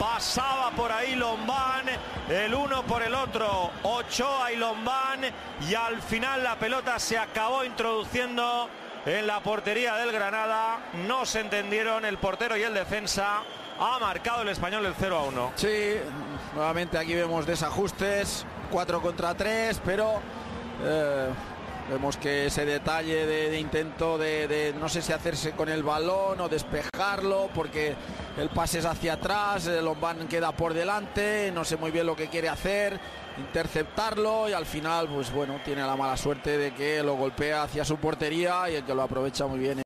Pasaba por ahí Lombán, el uno por el otro, Ochoa y Lombán, y al final la pelota se acabó introduciendo en la portería del Granada. No se entendieron el portero y el defensa. Ha marcado el español el 0 a 1. Sí, nuevamente aquí vemos desajustes, 4 contra 3, pero eh, vemos que ese detalle de, intento de, no sé si hacerse con el balón o despejarlo, porque el pase es hacia atrás, Lombán queda por delante, no sé muy bien lo que quiere hacer, interceptarlo y al final, pues bueno, tiene la mala suerte de que lo golpea hacia su portería y el que lo aprovecha muy bien.